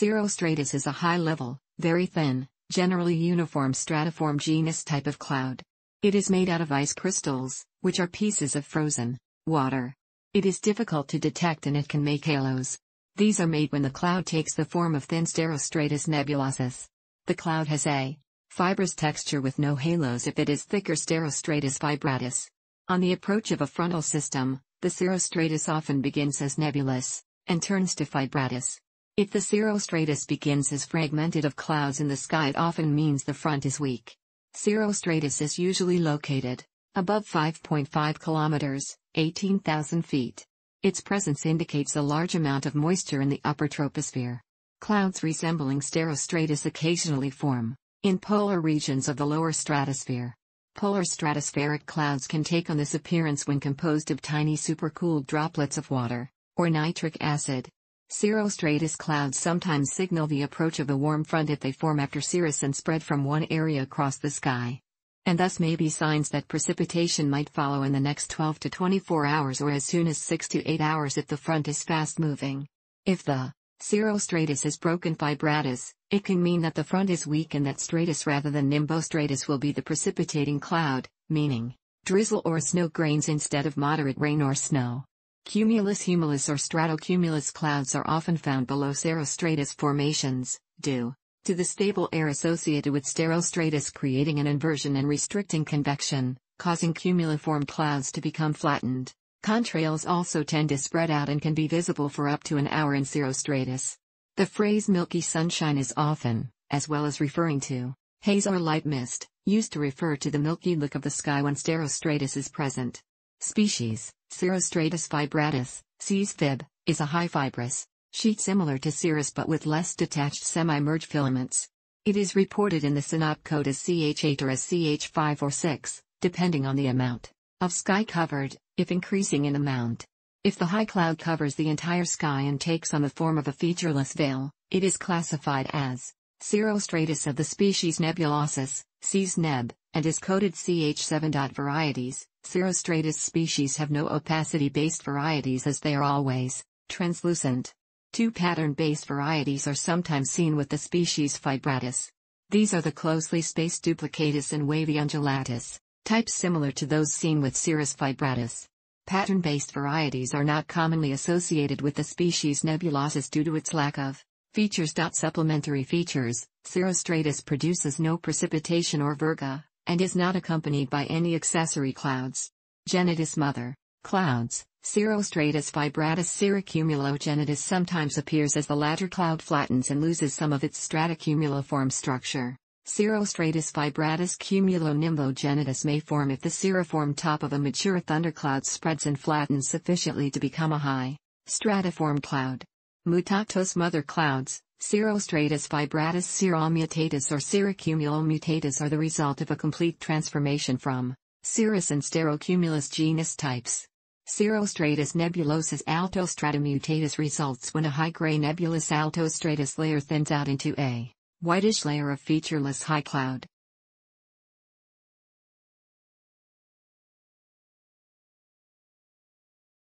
Cirrostratus is a high-level, very thin, generally uniform stratiform genus type of cloud. It is made out of ice crystals, which are pieces of frozen water. It is difficult to detect and it can make halos. These are made when the cloud takes the form of thin cirrostratus nebulosus. The cloud has a fibrous texture with no halos if it is thicker cirrostratus fibratus. On the approach of a frontal system, the cirrostratus often begins as nebulous, and turns to fibratus. If the cirrostratus begins as fragmented of clouds in the sky it often means the front is weak. Cirrostratus is usually located above 5.5 kilometers, 18,000 feet. Its presence indicates a large amount of moisture in the upper troposphere. Clouds resembling cirrostratus occasionally form in polar regions of the lower stratosphere. Polar stratospheric clouds can take on this appearance when composed of tiny supercooled droplets of water or nitric acid. Cirrostratus clouds sometimes signal the approach of a warm front if they form after cirrus and spread from one area across the sky. And thus may be signs that precipitation might follow in the next 12 to 24 hours or as soon as 6 to 8 hours if the front is fast moving. If the cirrostratus is broken by fibratus, it can mean that the front is weak and that stratus rather than nimbostratus will be the precipitating cloud, meaning drizzle or snow grains instead of moderate rain or snow. Cumulus-humilis or stratocumulus clouds are often found below cirrostratus formations, due to the stable air associated with cirrostratus creating an inversion and restricting convection, causing cumuliform clouds to become flattened. Contrails also tend to spread out and can be visible for up to an hour in cirrostratus. The phrase milky sunshine is often, as well as referring to haze or light mist, used to refer to the milky look of the sky when cirrostratus is present. Species Cirrostratus fibratus, Cs fib, is a high fibrous sheet similar to cirrus but with less detached semi-merge filaments. It is reported in the SYNOP code as CH8 or as CH5 or 6, depending on the amount of sky covered, if increasing in amount. If the high cloud covers the entire sky and takes on the form of a featureless veil, it is classified as cirrostratus of the species nebulosus, Cs neb, and is coded CH7. Varieties, Cirrostratus species have no opacity-based varieties as they are always translucent. Two pattern-based varieties are sometimes seen with the species fibratus. These are the closely spaced duplicatus and wavy undulatus, types similar to those seen with Cirrus fibratus. Pattern-based varieties are not commonly associated with the species nebulosus due to its lack of features. Supplementary features, Cirrostratus produces no precipitation or virga and is not accompanied by any accessory clouds. Genitus mother. Clouds. Cirrostratus fibratus cirrocumulogenitus sometimes appears as the latter cloud flattens and loses some of its stratocumuliform structure. Cirrostratus fibratus cumulonimbogenitus may form if the cirriform top of a mature thundercloud spreads and flattens sufficiently to become a high stratiform cloud. Mutatus mother clouds, Cirrostratus fibratus cirromutatus or cirrocumulomutatus are the result of a complete transformation from cirrus and stratocumulus genus types. Cirrostratus nebulosus altostratomutatus results when a high-gray nebulous altostratus layer thins out into a whitish layer of featureless high cloud.